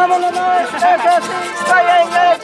Anamınlar yaşasın yengeç.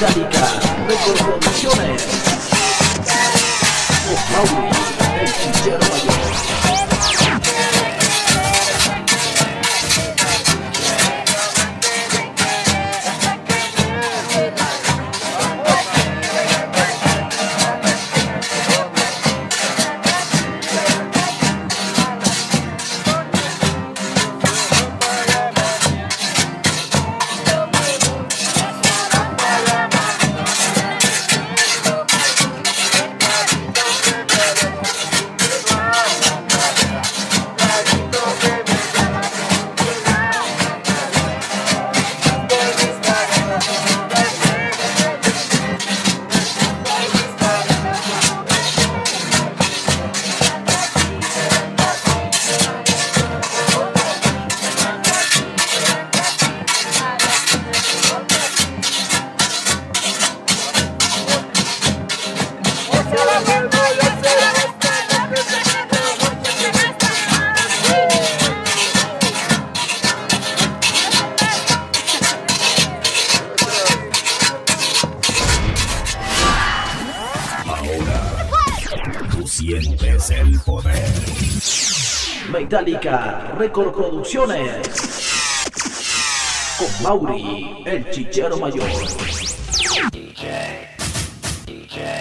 zamyká, nebo kondicionér. Opravdu. sientes el poder. Metallica Record Producciones. Con Mauri, el chichero mayor. DJ.